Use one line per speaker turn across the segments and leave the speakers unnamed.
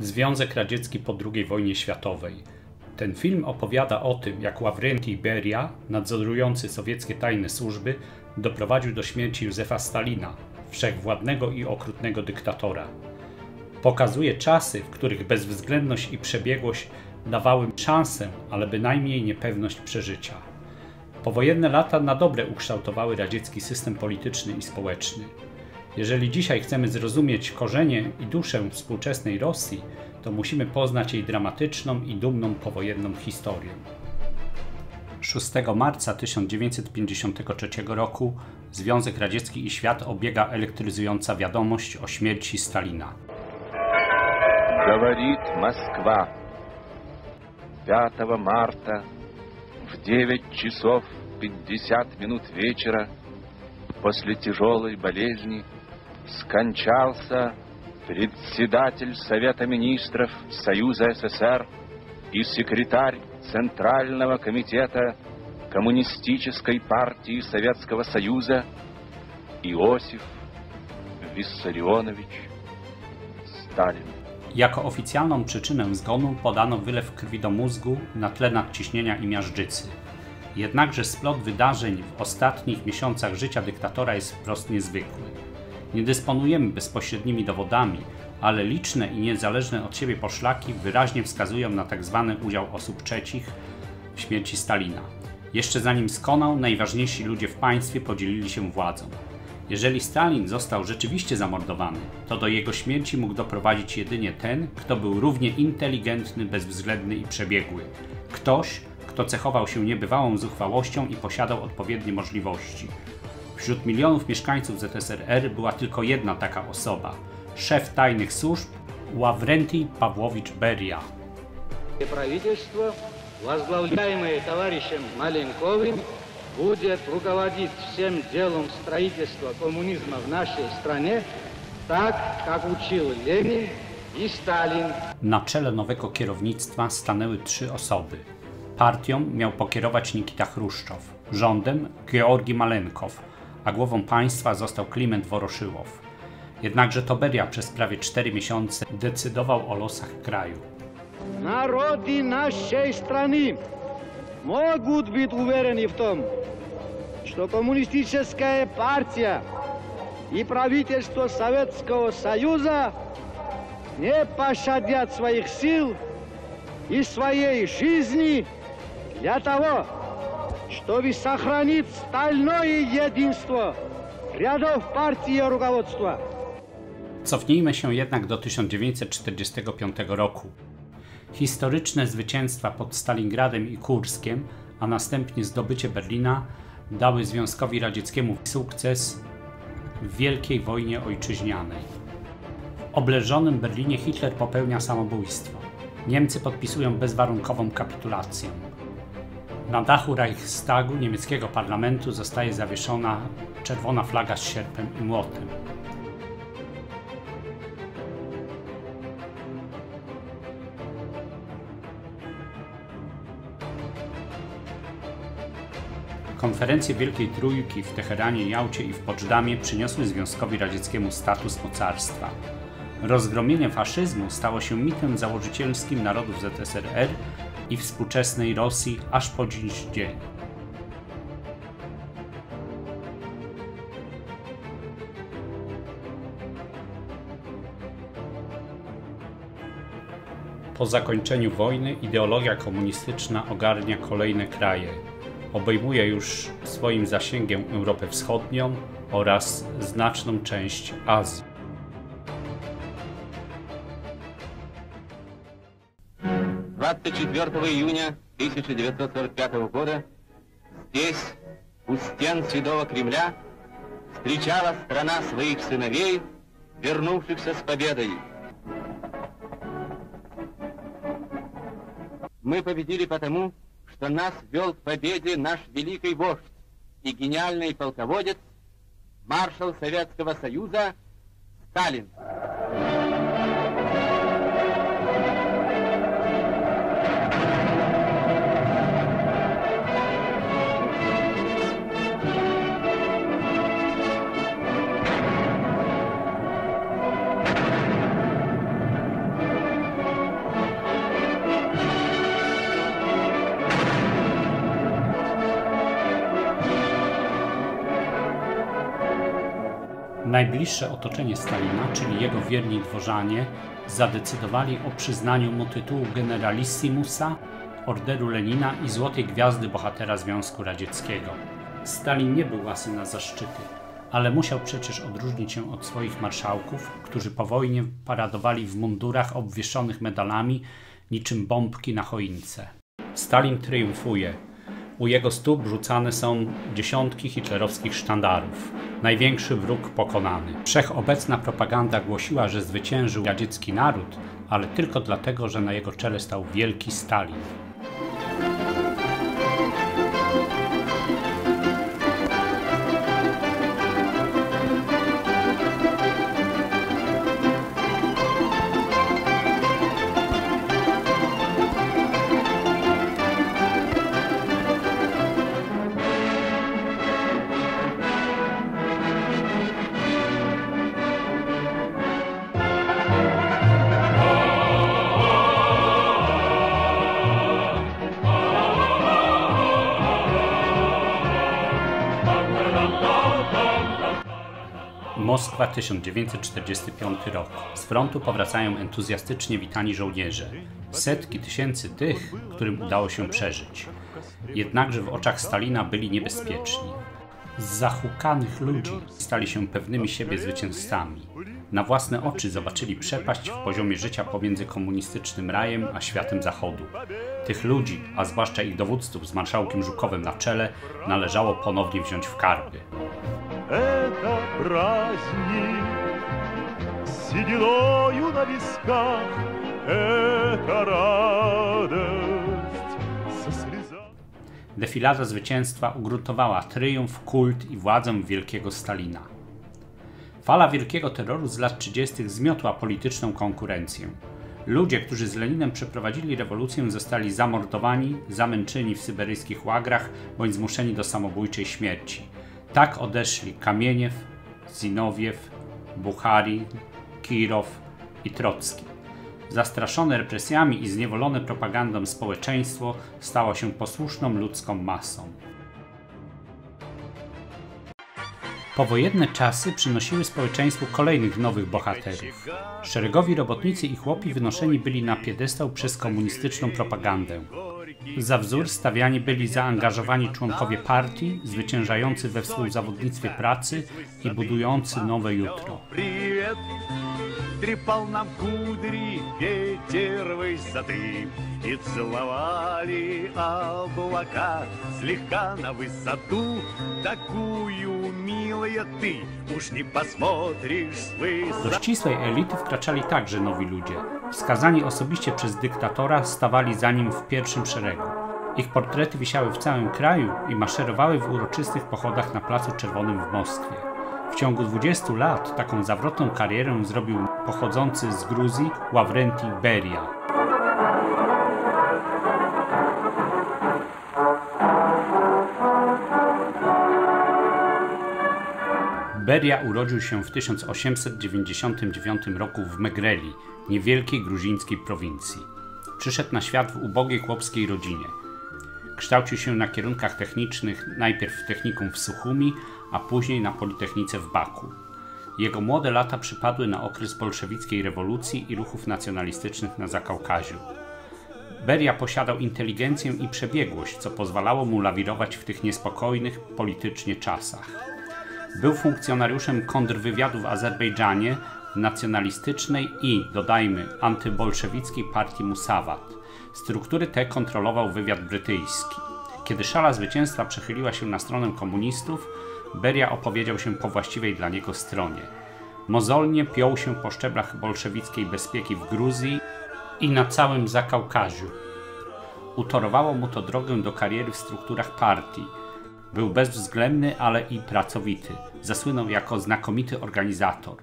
Związek Radziecki po II wojnie światowej. Ten film opowiada o tym, jak Ławrentii Beria, nadzorujący sowieckie tajne służby, doprowadził do śmierci Józefa Stalina, wszechwładnego i okrutnego dyktatora. Pokazuje czasy, w których bezwzględność i przebiegłość dawały szansę, ale bynajmniej niepewność przeżycia. Powojenne lata na dobre ukształtowały radziecki system polityczny i społeczny. Jeżeli dzisiaj chcemy zrozumieć korzenie i duszę współczesnej Rosji, to musimy poznać jej dramatyczną i dumną powojenną historię. 6 marca 1953 roku Związek Radziecki i świat obiega elektryzująca wiadomość o śmierci Stalina.
Говорит Москва. 5 марта в 9 часов 50 минут вечера после тяжелой болезни скончался председатель Совета министров Союза СССР и секретарь Центрального комитета Коммунистической партии Советского Союза Иосиф Виссарионович Сталин.
Jako oficjalną przyczynę zgonu podano wylew krwi do mózgu na tle nadciśnienia i miażdżycy. Jednakże splot wydarzeń w ostatnich miesiącach życia dyktatora jest wprost niezwykły. Nie dysponujemy bezpośrednimi dowodami, ale liczne i niezależne od siebie poszlaki wyraźnie wskazują na tzw. Tak udział osób trzecich w śmierci Stalina. Jeszcze zanim skonał, najważniejsi ludzie w państwie podzielili się władzą. Jeżeli Stalin został rzeczywiście zamordowany, to do jego śmierci mógł doprowadzić jedynie ten, kto był równie inteligentny, bezwzględny i przebiegły. Ktoś, kto cechował się niebywałą zuchwałością i posiadał odpowiednie możliwości. Wśród milionów mieszkańców ZSRR była tylko jedna taka osoba szef tajnych służb Ławrentii Pawłowicz Beria.
Правительство, возглавляемое товарищем Маленковым, будет руководить всем делом строительства коммунизма в нашей стране tak, jak uczył Lenin i Stalin.
Na czele nowego kierownictwa stanęły trzy osoby. Partią miał pokierować Nikita Chruszczow, rządem Georgi Malenkow, a głową państwa został Kliment Woroszyłow. Jednakże to Beria przez prawie 4 miesiące decydował o losach kraju.
Narody naszej strony mogą być uwiereni w tym, что коммунистическая партия и правительство Советского Союза не пощадят своих сил и своей жизни для того, чтобы сохранить стальное единство рядов партии и руководства.
Cofnijmy się jednak do 1945 roku. Historyczne zwycięstwa pod Stalingradem i Kurskiem, a następnie zdobycie Berlina dały Związkowi Radzieckiemu sukces w Wielkiej Wojnie Ojczyźnianej. W obleżonym Berlinie Hitler popełnia samobójstwo. Niemcy podpisują bezwarunkową kapitulację. Na dachu Reichstagu niemieckiego parlamentu zostaje zawieszona czerwona flaga z sierpem i młotem. Konferencje Wielkiej Trójki w Teheranie, Jałcie i w Poczdamie przyniosły Związkowi Radzieckiemu status mocarstwa. Rozgromienie faszyzmu stało się mitem założycielskim narodów ZSRR i współczesnej Rosji aż po dziś dzień. Po zakończeniu wojny ideologia komunistyczna ogarnia kolejne kraje, obejmuje już swoim zasięgiem Europę Wschodnią oraz znaczną część Azji.
«24 июня 1945 года здесь, у стен Святого Кремля, встречала страна своих сыновей, вернувшихся с победой. Мы победили потому, что нас вел к победе наш великий вождь и гениальный полководец, маршал Советского Союза Сталин.
Najbliższe otoczenie Stalina, czyli jego wierni dworzanie, zadecydowali o przyznaniu mu tytułu generalissimusa, orderu Lenina i Złotej Gwiazdy Bohatera Związku Radzieckiego. Stalin nie był łasy na zaszczyty, ale musiał przecież odróżnić się od swoich marszałków, którzy po wojnie paradowali w mundurach obwieszonych medalami niczym bombki na choince. Stalin triumfuje. U jego stóp rzucane są dziesiątki hitlerowskich sztandarów. Największy wróg pokonany. Wszechobecna propaganda głosiła, że zwyciężył radziecki naród, ale tylko dlatego, że na jego czele stał wielki Stalin. Moskwa 1945 rok. Z frontu powracają entuzjastycznie witani żołnierze. Setki tysięcy tych, którym udało się przeżyć. Jednakże w oczach Stalina byli niebezpieczni. Z zahukanych ludzi stali się pewnymi siebie zwycięzcami. Na własne oczy zobaczyli przepaść w poziomie życia pomiędzy komunistycznym rajem a światem zachodu. Tych ludzi, a zwłaszcza ich dowódców z marszałkiem Żukowem na czele, należało ponownie wziąć w karby
это праздник с сединою на висках, это радость со слезами.
Defilada zwycięstwa ugruntowała triumf, kult i władzę wielkiego Stalina. Fala wielkiego terroru z lat 30. zmiotła polityczną konkurencję. Ludzie, którzy z Leninem przeprowadzili rewolucję, zostali zamordowani, zamęczeni w syberyjskich łagrach bądź zmuszeni do samobójczej śmierci. Tak odeszli Kamieniew, Zinowiew, Buchari, Kirow i Trocki. Zastraszone represjami i zniewolone propagandą społeczeństwo stało się posłuszną ludzką masą. Powojenne czasy przynosiły społeczeństwu kolejnych nowych bohaterów. Szeregowi robotnicy i chłopi wynoszeni byli na piedestał przez komunistyczną propagandę. Za wzór stawiani byli zaangażowani członkowie partii, zwyciężający we współzawodnictwie pracy i budujący nowe jutro.
Привет, трепал нам кудри ветер высоты И целовали облака слегка на высоту Такую, милая, ты уж не посмотришь с
Do
высоты
ścisłej elity wkraczali także nowi ludzie. Wskazani osobiście przez dyktatora stawali za nim w pierwszym szeregu. Ich portrety wisiały w całym kraju i maszerowały w uroczystych pochodach na Placu Czerwonym w Moskwie. W ciągu 20 lat taką zawrotną karierę zrobił pochodzący z Gruzji Ławrenti Beria. Beria urodził się w 1899 roku w Megreli, niewielkiej gruzińskiej prowincji. Przyszedł na świat w ubogiej chłopskiej rodzinie. Kształcił się na kierunkach technicznych, najpierw w technikum w Suchumi, a później na Politechnice w Baku. Jego młode lata przypadły na okres bolszewickiej rewolucji i ruchów nacjonalistycznych na Zakaukaziu. Beria posiadał inteligencję i przebiegłość, co pozwalało mu lawirować w tych niespokojnych politycznie czasach. Był funkcjonariuszem kontrwywiadu w Azerbejdżanie nacjonalistycznej i, dodajmy, antybolszewickiej partii Musawat. Struktury te kontrolował wywiad brytyjski. Kiedy szala zwycięstwa przechyliła się na stronę komunistów, Beria opowiedział się po właściwej dla niego stronie. Mozolnie piął się po szczeblach bolszewickiej bezpieki w Gruzji i na całym Zakaukaziu. Utorowało mu to drogę do kariery w strukturach partii. Był bezwzględny, ale i pracowity. Zasłynął jako znakomity organizator.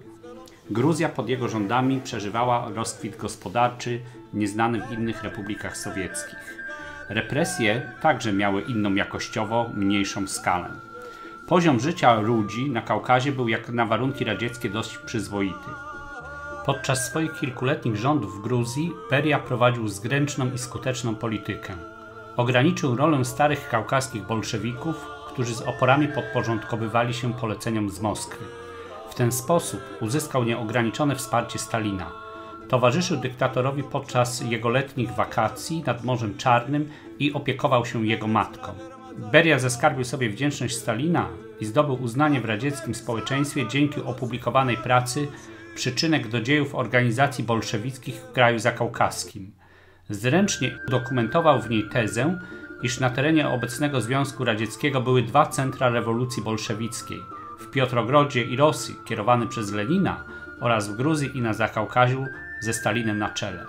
Gruzja pod jego rządami przeżywała rozkwit gospodarczy nieznany w innych republikach sowieckich. Represje także miały inną jakościowo mniejszą skalę. Poziom życia ludzi na Kaukazie był jak na warunki radzieckie dość przyzwoity. Podczas swoich kilkuletnich rządów w Gruzji Beria prowadził zgręczną i skuteczną politykę. Ograniczył rolę starych kaukaskich bolszewików, którzy z oporami podporządkowywali się poleceniom z Moskwy. W ten sposób uzyskał nieograniczone wsparcie Stalina. Towarzyszył dyktatorowi podczas jego letnich wakacji nad Morzem Czarnym i opiekował się jego matką. Beria zaskarbił sobie wdzięczność Stalina i zdobył uznanie w radzieckim społeczeństwie dzięki opublikowanej pracy Przyczynek do dziejów organizacji bolszewickich w kraju zakaukaskim. Zręcznie udokumentował w niej tezę, iż na terenie obecnego Związku Radzieckiego były dwa centra rewolucji bolszewickiej w Piotrogrodzie i Rosji, kierowany przez Lenina, oraz w Gruzji i na Zakaukaziu ze Stalinem na czele.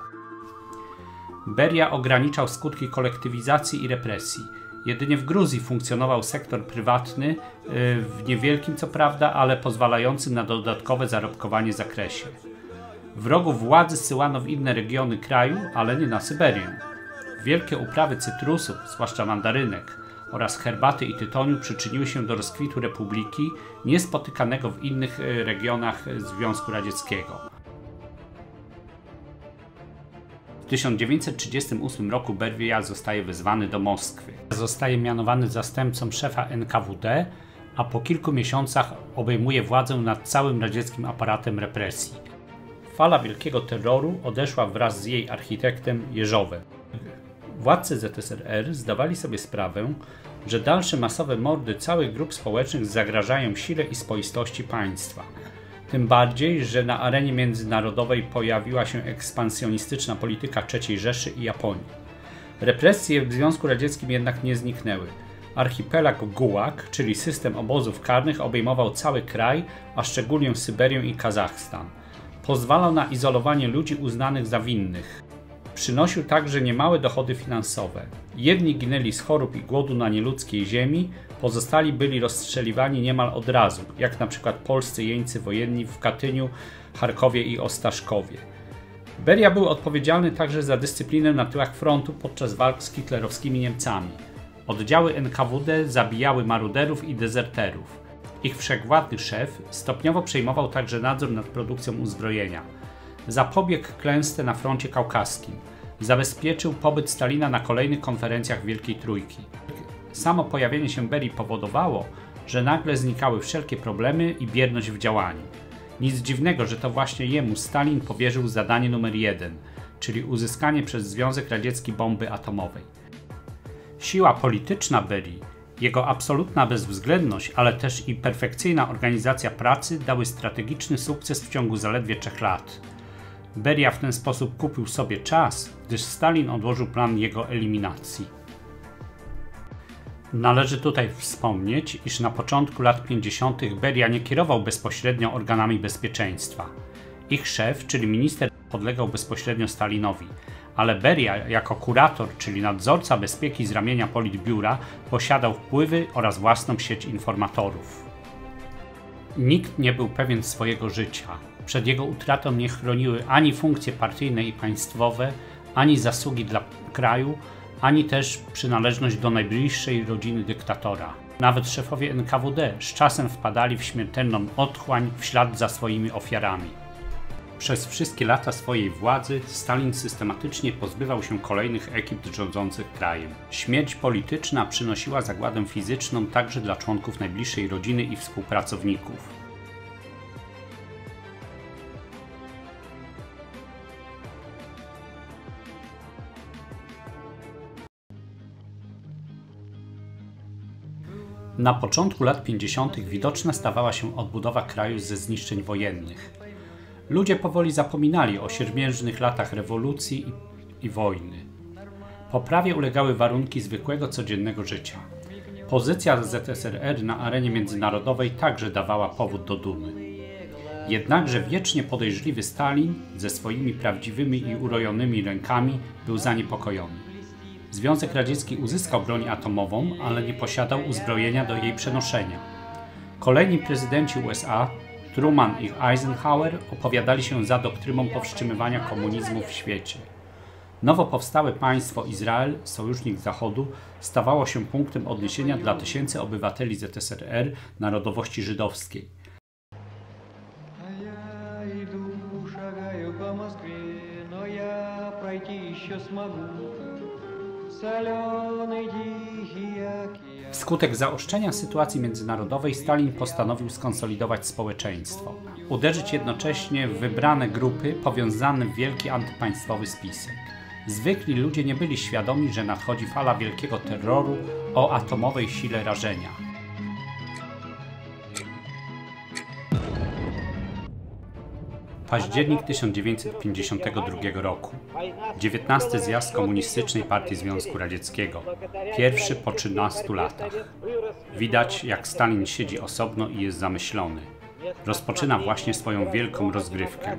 Beria ograniczał skutki kolektywizacji i represji. Jedynie w Gruzji funkcjonował sektor prywatny, y, w niewielkim co prawda, ale pozwalający na dodatkowe zarobkowanie zakresie. Wrogów władzy zsyłano w inne regiony kraju, ale nie na Syberię. Wielkie uprawy cytrusów, zwłaszcza mandarynek, oraz herbaty i tytoniu przyczyniły się do rozkwitu republiki niespotykanego w innych y, regionach Związku Radzieckiego. W 1938 roku Berwija zostaje wezwany do Moskwy. Zostaje mianowany zastępcą szefa NKWD, a po kilku miesiącach obejmuje władzę nad całym radzieckim aparatem represji. Fala wielkiego terroru odeszła wraz z jej architektem Jeżowem. Władcy ZSRR zdawali sobie sprawę, że dalsze masowe mordy całych grup społecznych zagrażają sile i spoistości państwa. Tym bardziej, że na arenie międzynarodowej pojawiła się ekspansjonistyczna polityka III Rzeszy i Japonii. Represje w Związku Radzieckim jednak nie zniknęły. Archipelag Gułak, czyli system obozów karnych, obejmował cały kraj, a szczególnie Syberię i Kazachstan. Pozwalał na izolowanie ludzi uznanych za winnych. Przynosił także niemałe dochody finansowe. Jedni ginęli z chorób i głodu na nieludzkiej ziemi, pozostali byli rozstrzeliwani niemal od razu, jak na przykład polscy jeńcy wojenni w Katyniu, Charkowie i Ostaszkowie. Beria był odpowiedzialny także za dyscyplinę na tyłach frontu podczas walk z hitlerowskimi Niemcami. Oddziały NKWD zabijały maruderów i dezerterów. Ich wszechwładny szef stopniowo przejmował także nadzór nad produkcją uzbrojenia. Zapobiegł klęsce na froncie kaukaskim. Zabezpieczył pobyt Stalina na kolejnych konferencjach Wielkiej Trójki. Samo pojawienie się Berii powodowało, że nagle znikały wszelkie problemy i bierność w działaniu. Nic dziwnego, że to właśnie jemu Stalin powierzył zadanie numer jeden, czyli uzyskanie przez Związek Radziecki bomby atomowej. Siła polityczna Berii, jego absolutna bezwzględność, ale też i perfekcyjna organizacja pracy dały strategiczny sukces w ciągu zaledwie trzech lat. Beria w ten sposób kupił sobie czas, gdyż Stalin odłożył plan jego eliminacji. Należy tutaj wspomnieć, iż na początku lat 50. Beria nie kierował bezpośrednio organami bezpieczeństwa. Ich szef, czyli minister, podlegał bezpośrednio Stalinowi, ale Beria jako kurator, czyli nadzorca bezpieki z ramienia Politbiura, posiadał wpływy oraz własną sieć informatorów. Nikt nie był pewien swojego życia. Przed jego utratą nie chroniły ani funkcje partyjne i państwowe, ani zasługi dla kraju, ani też przynależność do najbliższej rodziny dyktatora. Nawet szefowie NKWD z czasem wpadali w śmiertelną otchłań w ślad za swoimi ofiarami. Przez wszystkie lata swojej władzy Stalin systematycznie pozbywał się kolejnych ekip rządzących krajem. Śmierć polityczna przynosiła zagładę fizyczną także dla członków najbliższej rodziny i współpracowników. Na początku lat 50. widoczna stawała się odbudowa kraju ze zniszczeń wojennych. Ludzie powoli zapominali o siermiężnych latach rewolucji i, i wojny. Poprawie ulegały warunki zwykłego codziennego życia. Pozycja ZSRR na arenie międzynarodowej także dawała powód do dumy. Jednakże wiecznie podejrzliwy Stalin ze swoimi prawdziwymi i urojonymi rękami był zaniepokojony. Związek Radziecki uzyskał broń atomową, ale nie posiadał uzbrojenia do jej przenoszenia. Kolejni prezydenci USA, Truman i Eisenhower, opowiadali się za doktryną powstrzymywania komunizmu w świecie. Nowo powstałe państwo Izrael, sojusznik Zachodu, stawało się punktem odniesienia dla tysięcy obywateli ZSRR narodowości żydowskiej. Wskutek zaostrzenia sytuacji międzynarodowej Stalin postanowił skonsolidować społeczeństwo, uderzyć jednocześnie w wybrane grupy powiązane w wielki antypaństwowy spisek. Zwykli ludzie nie byli świadomi, że nadchodzi fala wielkiego terroru o atomowej sile rażenia. Październik 1952 roku. 19 zjazd Komunistycznej Partii Związku Radzieckiego. Pierwszy po 13 latach. Widać, jak Stalin siedzi osobno i jest zamyślony. Rozpoczyna właśnie swoją wielką rozgrywkę.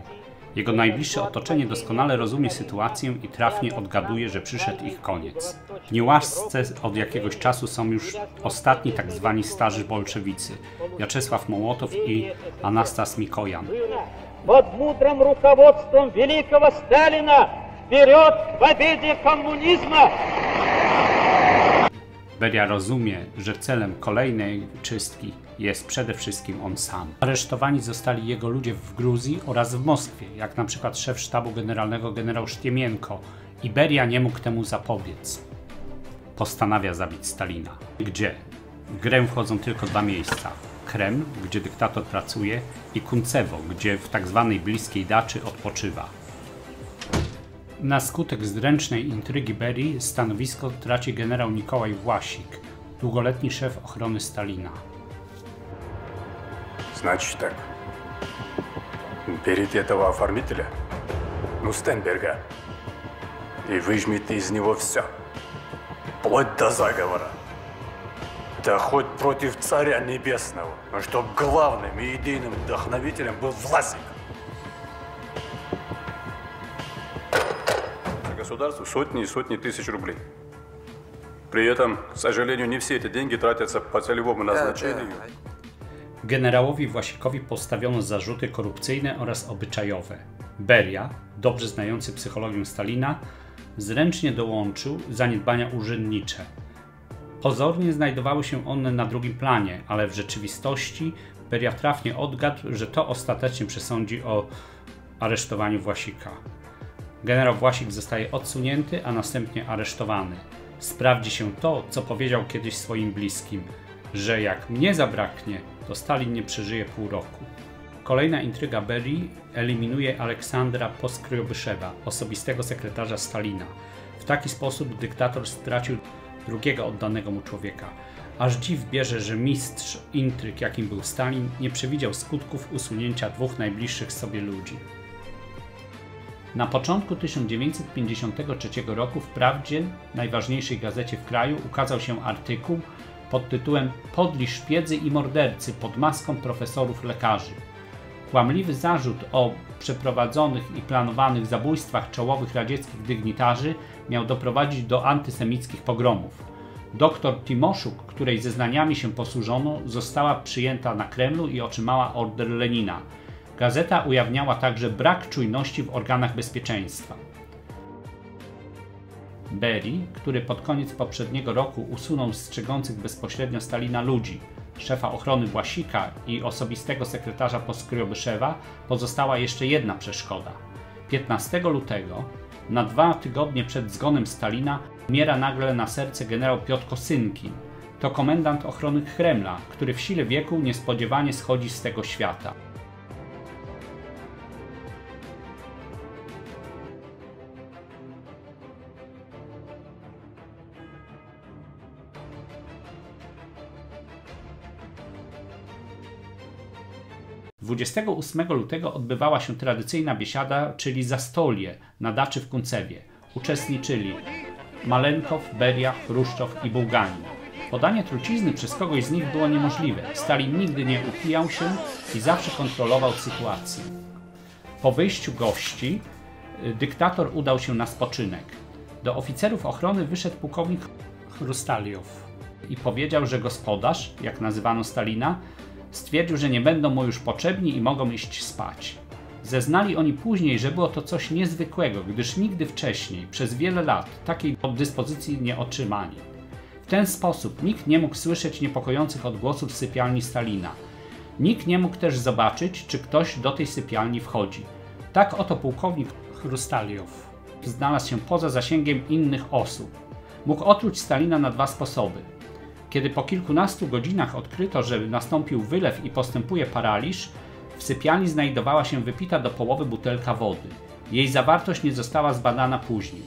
Jego najbliższe otoczenie doskonale rozumie sytuację i trafnie odgaduje, że przyszedł ich koniec. W niełasce od jakiegoś czasu są już ostatni tak zwani starzy bolszewicy Jaczesław Mołotow i Anastas Mikojan
под мудрым руководством великого Сталина вперед к победе коммунизма!
Beria rozumie, że celem kolejnej czystki jest przede wszystkim on sam. Aresztowani zostali jego ludzie w Gruzji oraz w Moskwie, jak na przykład szef sztabu generalnego generał Sztiemienko i Beria nie mógł temu zapobiec. Postanawia zabić Stalina. Gdzie? W grę wchodzą tylko dwa miejsca. Kreml, gdzie dyktator pracuje i Kuncewo, gdzie w tak zwanej bliskiej daczy odpoczywa. Na skutek zręcznej intrygi Berii stanowisko traci generał Nikołaj Własik, długoletni szef ochrony Stalina.
Значит так. Берите этого оформителя, ну, Стенберга, и выжмите из него все. Вплоть до заговора. Да хоть против царя небесного, но чтоб главным и идейным вдохновителем был Власик. За государству сотни и сотни тысяч рублей. При этом, к сожалению, не все эти деньги тратятся по целевому назначению.
Generałowi Własikowi postawiono zarzuty korupcyjne oraz obyczajowe. Beria, dobrze znający psychologię Stalina, zręcznie dołączył zaniedbania urzędnicze. Pozornie znajdowały się one na drugim planie, ale w rzeczywistości Beria trafnie odgadł, że to ostatecznie przesądzi o aresztowaniu Własika. Generał Własik zostaje odsunięty, a następnie aresztowany. Sprawdzi się to, co powiedział kiedyś swoim bliskim, że jak mnie zabraknie, to Stalin nie przeżyje pół roku. Kolejna intryga Berii eliminuje Aleksandra Poskryobyszewa, osobistego sekretarza Stalina. W taki sposób dyktator stracił drugiego oddanego mu człowieka. Aż dziw bierze, że mistrz intryg, jakim był Stalin, nie przewidział skutków usunięcia dwóch najbliższych sobie ludzi. Na początku 1953 roku w Prawdzie, najważniejszej gazecie w kraju, ukazał się artykuł pod tytułem Podli szpiedzy i mordercy pod maską profesorów lekarzy. Kłamliwy zarzut o przeprowadzonych i planowanych zabójstwach czołowych radzieckich dygnitarzy miał doprowadzić do antysemickich pogromów. Doktor Timoszuk, której zeznaniami się posłużono, została przyjęta na Kremlu i otrzymała order Lenina. Gazeta ujawniała także brak czujności w organach bezpieczeństwa. Berii, który pod koniec poprzedniego roku usunął strzegących bezpośrednio Stalina ludzi, szefa ochrony Własika i osobistego sekretarza Poskryobyszewa, pozostała jeszcze jedna przeszkoda. 15 lutego, na dwa tygodnie przed zgonem Stalina, umiera nagle na serce generał Piotr Kosynkin. To komendant ochrony Kremla, który w sile wieku niespodziewanie schodzi z tego świata. 28 lutego odbywała się tradycyjna biesiada, czyli zastolie na daczy w Kuncewie. Uczestniczyli Malenkow, Beria, Chruszczow i Bułganin. Podanie trucizny przez kogoś z nich było niemożliwe. Stalin nigdy nie upijał się i zawsze kontrolował sytuację. Po wyjściu gości y, dyktator udał się na spoczynek. Do oficerów ochrony wyszedł pułkownik Chrustaliow i powiedział, że gospodarz, jak nazywano Stalina, stwierdził, że nie będą mu już potrzebni i mogą iść spać. Zeznali oni później, że było to coś niezwykłego, gdyż nigdy wcześniej, przez wiele lat, takiej dyspozycji nie otrzymali. W ten sposób nikt nie mógł słyszeć niepokojących odgłosów sypialni Stalina. Nikt nie mógł też zobaczyć, czy ktoś do tej sypialni wchodzi. Tak oto pułkownik Chrustaliow znalazł się poza zasięgiem innych osób. Mógł otruć Stalina na dwa sposoby. Kiedy po kilkunastu godzinach odkryto, że nastąpił wylew i postępuje paraliż, w sypialni znajdowała się wypita do połowy butelka wody. Jej zawartość nie została zbadana później.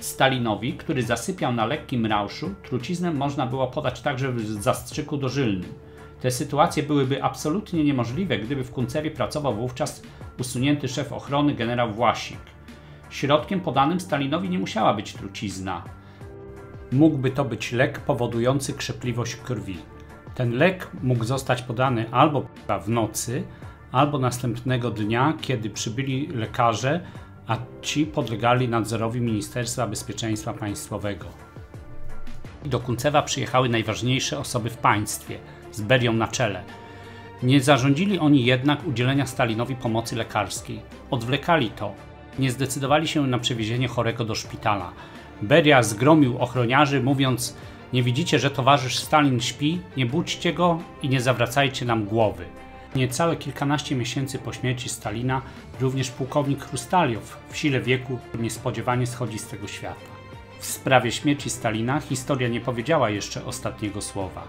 Stalinowi, który zasypiał na lekkim rauszu, truciznę można było podać także w zastrzyku dożylnym. Te sytuacje byłyby absolutnie niemożliwe, gdyby w Kuncewie pracował wówczas usunięty szef ochrony generał Własik. Środkiem podanym Stalinowi nie musiała być trucizna. Mógłby to być lek powodujący krzepliwość krwi. Ten lek mógł zostać podany albo w nocy, albo następnego dnia, kiedy przybyli lekarze, a ci podlegali nadzorowi Ministerstwa Bezpieczeństwa Państwowego. Do Kuncewa przyjechały najważniejsze osoby w państwie, z Berią na czele. Nie zarządzili oni jednak udzielenia Stalinowi pomocy lekarskiej. Odwlekali to. Nie zdecydowali się na przewiezienie chorego do szpitala. Beria zgromił ochroniarzy, mówiąc: Nie widzicie, że towarzysz Stalin śpi? Nie budźcie go i nie zawracajcie nam głowy. Niecałe kilkanaście miesięcy po śmierci Stalina, również pułkownik Chrustaliow w sile wieku niespodziewanie schodzi z tego świata. W sprawie śmierci Stalina historia nie powiedziała jeszcze ostatniego słowa.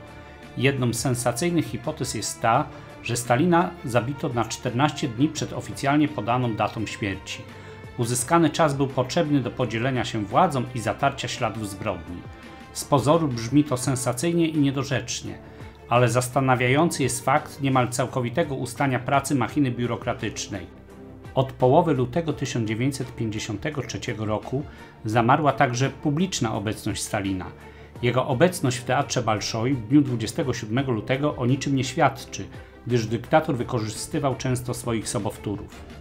Jedną z sensacyjnych hipotez jest ta, że Stalina zabito na 14 dni przed oficjalnie podaną datą śmierci. Uzyskany czas był potrzebny do podzielenia się władzą i zatarcia śladów zbrodni. Z pozoru brzmi to sensacyjnie i niedorzecznie, ale zastanawiający jest fakt niemal całkowitego ustania pracy machiny biurokratycznej. Od połowy lutego 1953 roku zamarła także publiczna obecność Stalina. Jego obecność w Teatrze Balszoi w dniu 27 lutego o niczym nie świadczy, gdyż dyktator wykorzystywał często swoich sobowtórów.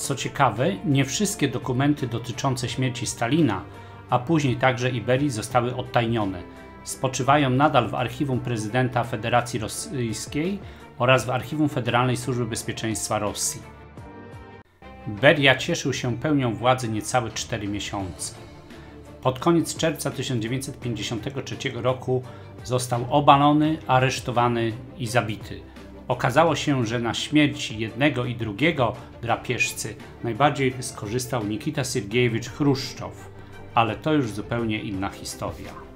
Co ciekawe, nie wszystkie dokumenty dotyczące śmierci Stalina, a później także Iberii zostały odtajnione. Spoczywają nadal w archiwum prezydenta Federacji Rosyjskiej oraz w archiwum Federalnej Służby Bezpieczeństwa Rosji. Beria cieszył się pełnią władzy niecałe 4 miesiące. Pod koniec czerwca 1953 roku został obalony, aresztowany i zabity. Okazało się, że na śmierci jednego i drugiego drapieżcy najbardziej skorzystał Nikita Siergiejewicz Chruszczow, ale to już zupełnie inna historia.